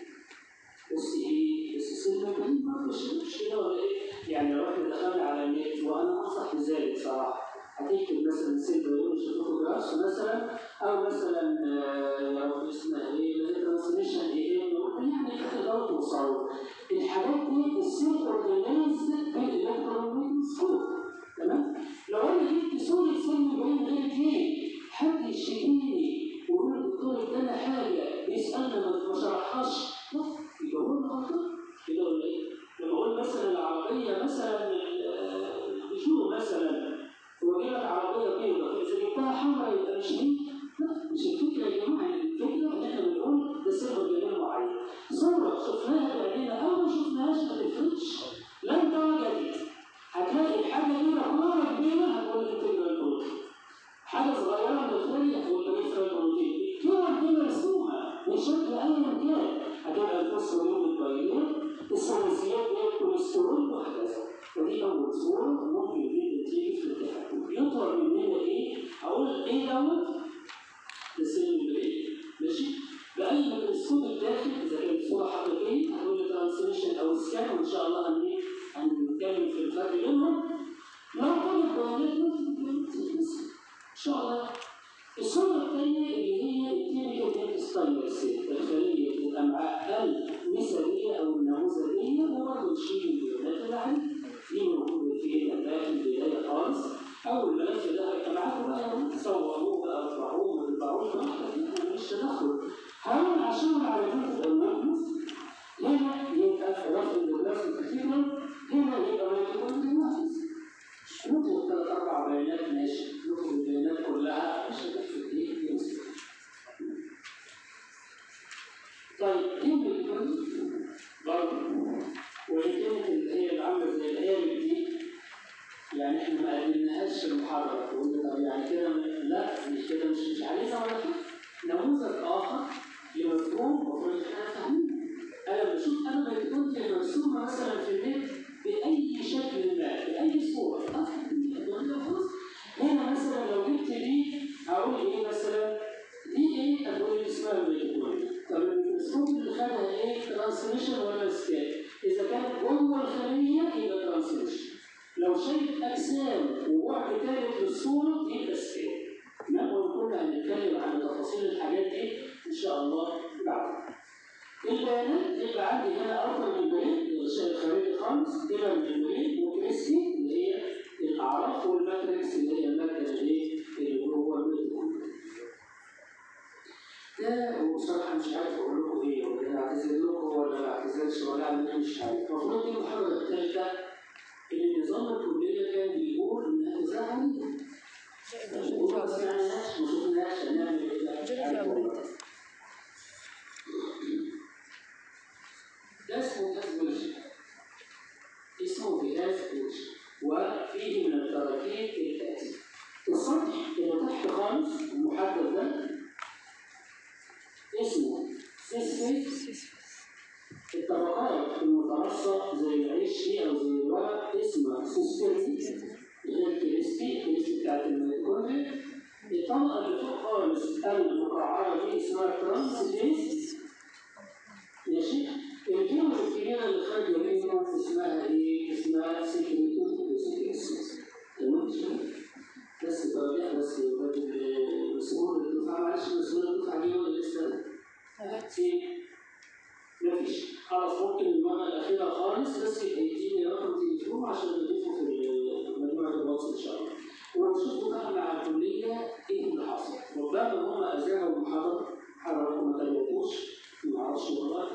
بس إيه بس كان ما مش كده ولا إيه؟ يعني لو إحنا دخلنا على النت وأنا انصح بذلك صراحة هتكتب مثلا cell image photographs مثلا أو مثلا آه، لو اسمها إيه transmission إيه يعني تقدروا توصلوا الحاجات دي ال cell organelles بال electron microscope تمام لو أنا جبت صورة سن بعين غير دي حد يشتكيني ويقول الدكتور ادانا حاجة بيسالنا ما شرحهاش. يبقى هو اللي غلطان. كده ولا إيه؟ لما أقول مثلا العربية مثلا البيجو مثلا لك عربيه بيضاء جبتها حمراء يبقى مش هي؟ لا مش الفكرة يا جماعة الفكرة إن إحنا بنقول ده سر جمال معين صورة شفناها بعينينا. أو ما شفناهاش ما تفرقش. لن توجد هتلاقي حاجة كده كوره كبيره هتقول لك تجرى البروتين حاجة صغيره داخليه هتقول لك تجرى البروتين الكوره دي مرسومه بشكل ايا كان هتبقى الفوسفوريد البيضاء الثلاثيات دي الكوليسترول وهكذا ودي اول صوره ممكن جدا تيجي في الامتحان يطلب مننا إيه؟ أقول إيه دوت لسن البريد ماشي؟ باي ميكروسكوب الداخل اذا كانت صوره حقيقيه هتقول لي ترانسليشن أو سكان وان شاء الله هن- هنتكلم في الفرق بينهم لو كانت بيانات ممكن أن شاء الله الصورة الثانية اللي هي التيبيكال انتستاينس الخلية الأمعاء المثالية أو النموذجية وبرضه نشيل البيانات اللي عليه دي موجودة في الأملاك في البداية خالص أول الملف ده هيبعته بقى صوروه بقى ما ترفعوش براحتك مش تدخل هقول عشان معرفتك النقص هنا يبقى خلاص البلاسم كثيرا هنا يبقى ما يكون المنافس نطلب ثلاث أربع بيانات ماشي. نطلب البيانات كلها عشان تكفي إيه يمسك طيب كلمة الكل برضه وإن كانت اللي هي عاملة زي الآية دي يعني إحنا ما قلناهاش في المحاضرة. قلنا طب يعني كده لا مش كده مش مش علينا ولا حاجة نموذج آخر لمفهوم المفروض إحنا فاهمينه أنا بشوف أنا بكتبت مرسومة مثلا في البيت بأي شكل ما صورة. أفهم ولا خلاص هنا مثلا لو جبت دي هقول إيه مثلا؟ دي هتقول لي اسمها الميكروفون طب الميكروسكوب اللي خدها إيه؟ transmission ولا scan إذا كانت جوه الخلية يبقى transmission لو شايف أجسام وبعد ثالث للصورة يبقى scan تمام وكنا هنتكلم عن تفاصيل الحاجات دي؟ إن شاء الله بعد. البيانات يبقى عندي هنا أكثر من بيان خالص كده من البيان و cristae اللي هي الأعراف وال matrix اللي هي المادة اللي الميتوكوندريا. ده وبصراحه مش عارف أقول لكم إيه ولا أعتذر لكم ولا ما أعتذرش ولا إيه مش عارف المفروض دي المحاضره الثالثه اللي نظام الكلية كان بيقول انها تزعل ما سمعناش ما شفناش هنعمل والله. ده اسمه وجه اسمه جهاز وجه وفيه من التراكيب الآتي. السطح اللي تحت خالص المحدد ده اسمه cis face. الطبقات المترصة زي العيش دي أو زي الورق اسمها سيسفيس. غير cristae cristae بتاعت الميتوكوندريا الطبقة اللي فوق خالص المقعرة دي اسمها trans face. ماشي الكلمة الكبيرة اللي خارجة منهم اسمها إيه؟ اسمها secretory تمام؟ بس توضيح بس مسؤول الدفعة معلش مسؤول الدفعة دي ولا لسه؟ في مفيش خلاص ممكن المرة الأخيرة خالص بس يديني رقم تليفون عشان نضيفه في مجموعة الواتس إن شاء الله ونشوف بقى مع الكلية إيه اللي حصل ربما هم أذاعوا المحاضرة حضراتكم ما تابعتوش ما أعرفش والله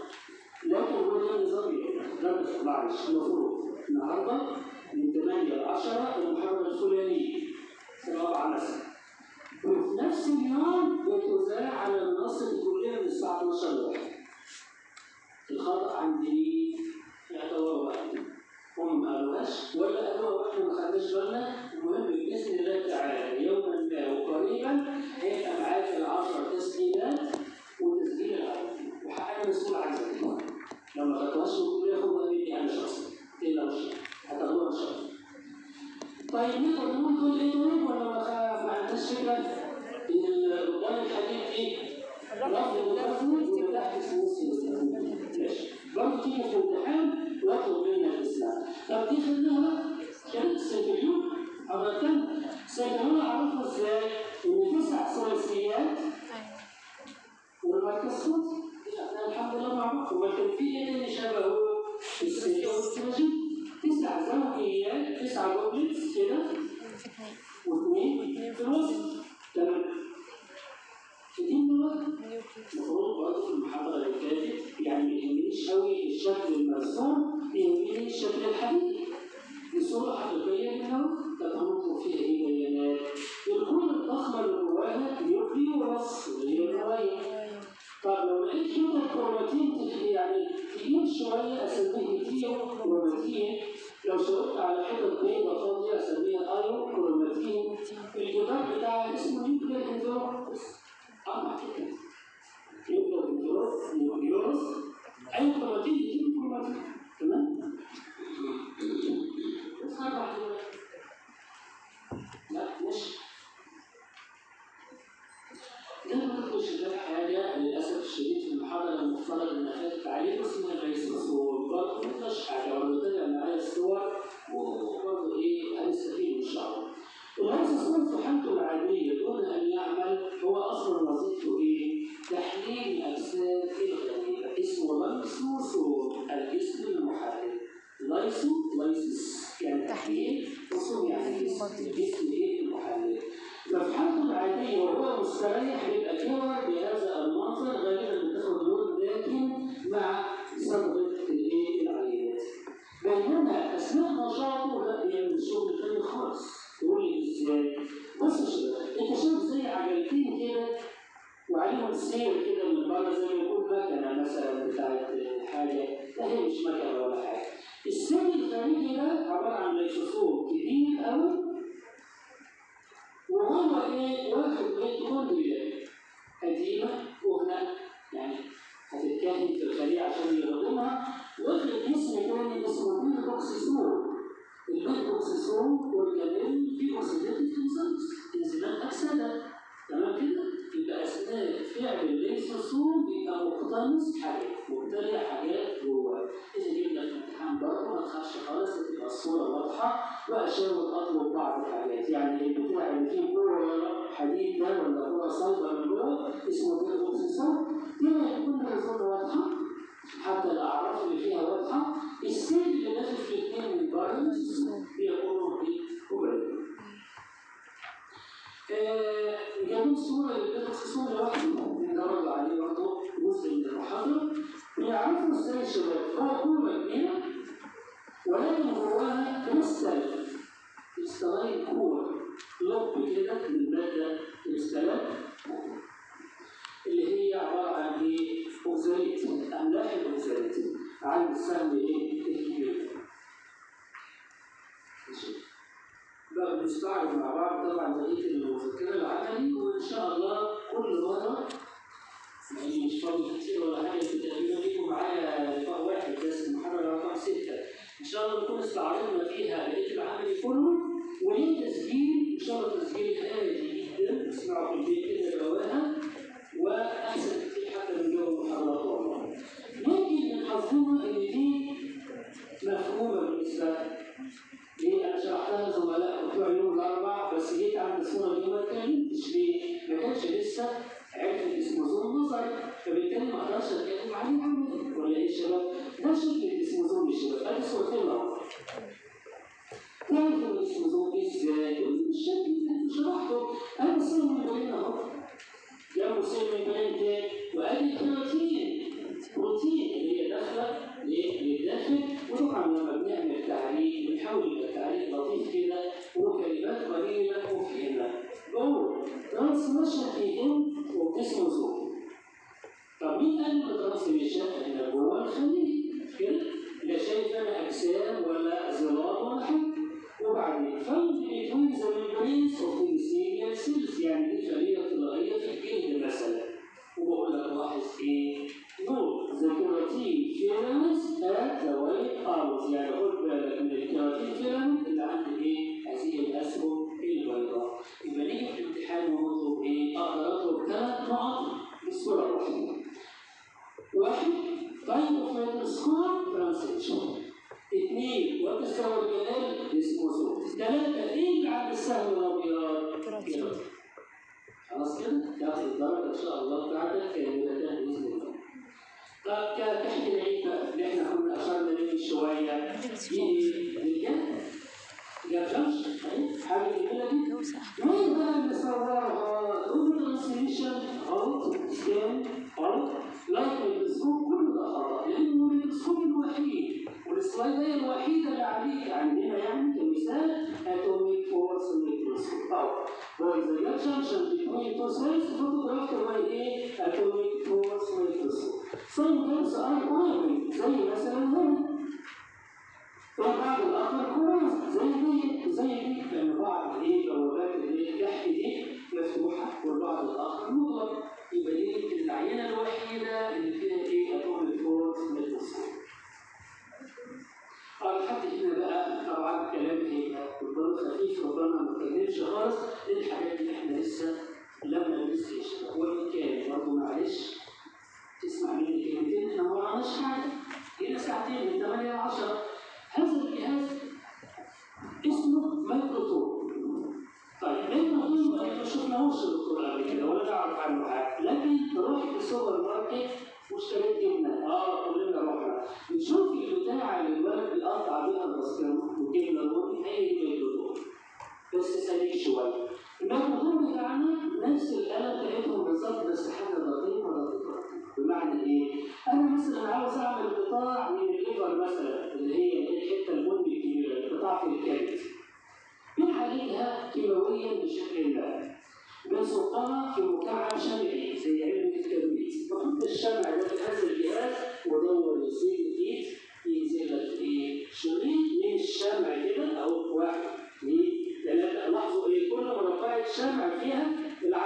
لكن هو ده النظام الاحتكام الصناعي المفروض النهارده من 8 ل 10 المحرر الفلاني سواء مثلا وفي نفس اليوم بتذاع على المنصه الكليه من الساعة 12 لواحد الخطا عند مين؟ يعتبر واحد هم ما قالوهاش ولا قالوها وإحنا ما خدناش بالنا المهم باذن الله تعالى يوما ما وقريبا هيبقى معاك العشر تسجيلات وتسجيل العدد وحقق مسؤول عن ذلك لما تتوسط لا يخرج به عن الشخص. الا الشخص هتغلبها الشخص طيب نقدر نقول دول إيه ولا ما عندناش فكرة. إن الرجال الحديد إيه؟ رفض مكافئ وتحت فلوس ماشي. برضه تيجي في امتحان واطلب منك الإسلام. طب دي خدناها كانت السنتريون حضرتك السنتريون عرفنا إزاي؟ إن تسع ثلاثيات والمركز خمسه الحمد لله معروف. ولكن في اللي شبهه ماشي تسع زوجيات تسع جوبلتس كده واثنين واثنين في الوسط تمام. شايفين الوقت المفروض برضه في المحاضرة اللي فاتت يعني ما يهمنيش قوي الشكل المرسوم يهمني الشكل الحقيقي بصورة حقيقية منها تتمر فيها إيه بيانات الكون الضخمة اللي جواها يبدي ورص غير مبين طب لو لقيت كده الكروماتين يعني تقيل شوية اسميه تيو كروماتين لو شاورت على حتة بيضة فاضية اسميها ايرو كروماتين الجدار بتاعي اسمه نيوكلير اندروكس آه يبقى اندروكس نيوكليورس اي كروماتين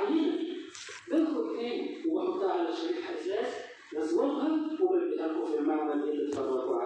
التعليم بدخل تاني وبحطها على شريط حساس بزوقها وبدي في المعمل اللي اتفرجوا عليه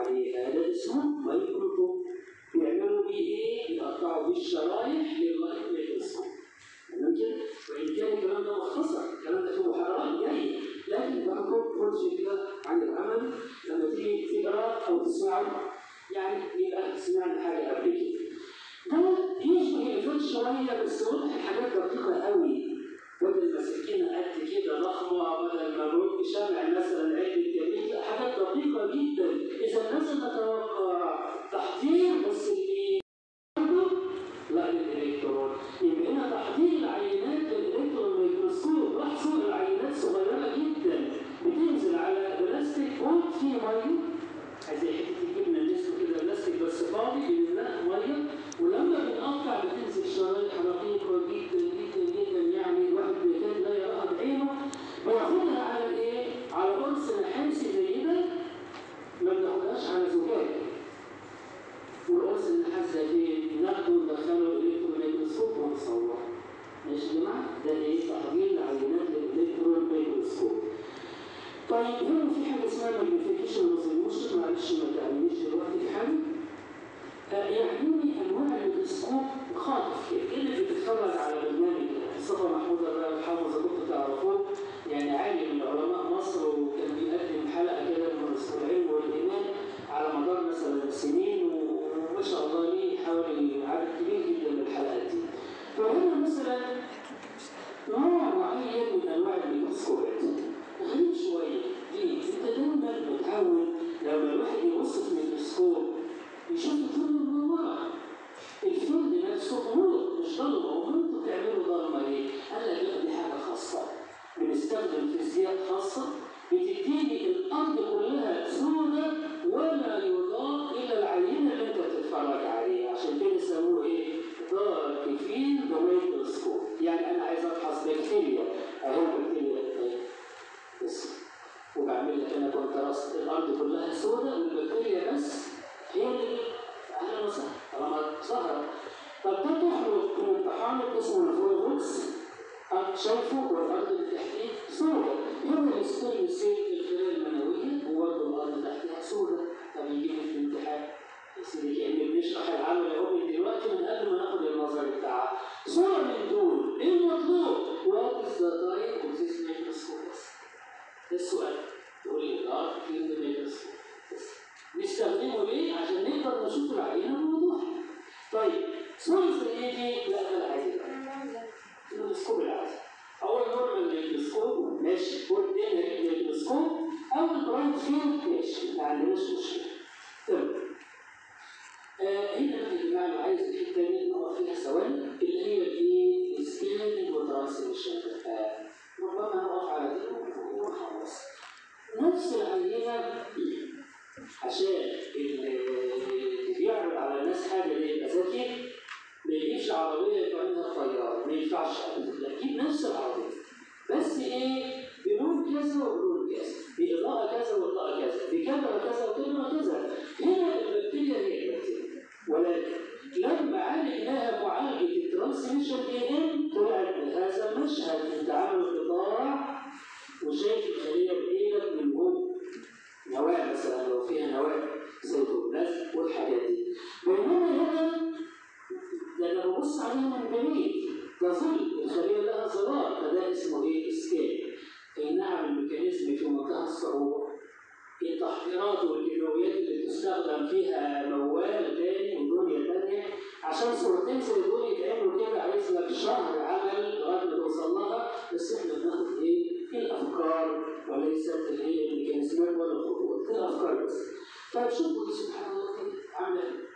بس طيب شوفوا سبحان الله عامله إيه؟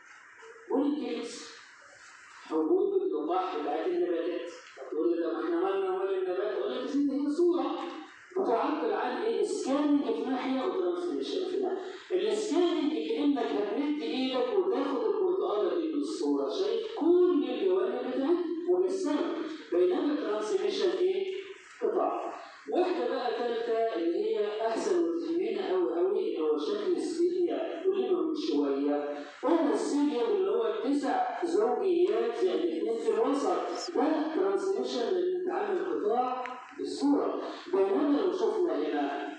molecules حبوب اللقاح بتاعت النباتات تقول لي طب إحنا مالنا ومال النبات أقول لك ان هي صورة بتعبر عن إيه؟ scanning في ناحيه و transmission في ناحيه. ال scanning كانك هتمد إيدك وتاخد البرتقالة دي من الصورة شايف كل الجوانب بتاعتها مجسمه بينما ال transmission إيه؟ قطع. واحدة بقى ثالثه اللي هي أحسن وتهمنا قوي قوي هو شكل السيليا قلنا شوية. وهو السيليا اللي هو التسع زوجيات زائد اثنين في الوسط ده ترانسميشن اللي بتعمل قطاع بالصورة. بينما لو شفنا هنا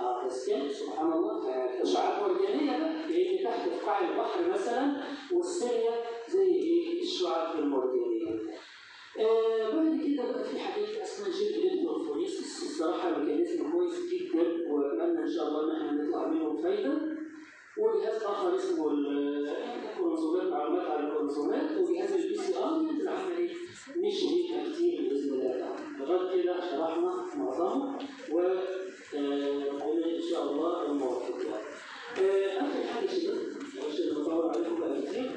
آه اسكان سبحان الله اشعاعات مرجانية بقى لأن تحت في قاع البحر مثلا والسيليا زي إيه؟ الشعاع المرجانية. آه، بعد كده بقى في حاجات اسمها شركه انترفوريسس الصراحة ميكانيزم كويس جدا وأتمنى إن شاء الله إن إحنا نطلع منه بفايده وجهاز اخر اسمه الكونسومات معلومات على الكونسومات. وجهاز البي سي ار ينزل عملي مش بيها كتير بإذن الله. تعالى لغاية كده شرحنا معظمه و آه، إن شاء الله المواقف يعني. آه، آخر حاجة شباب عشان نطول عليكم بقى كتير.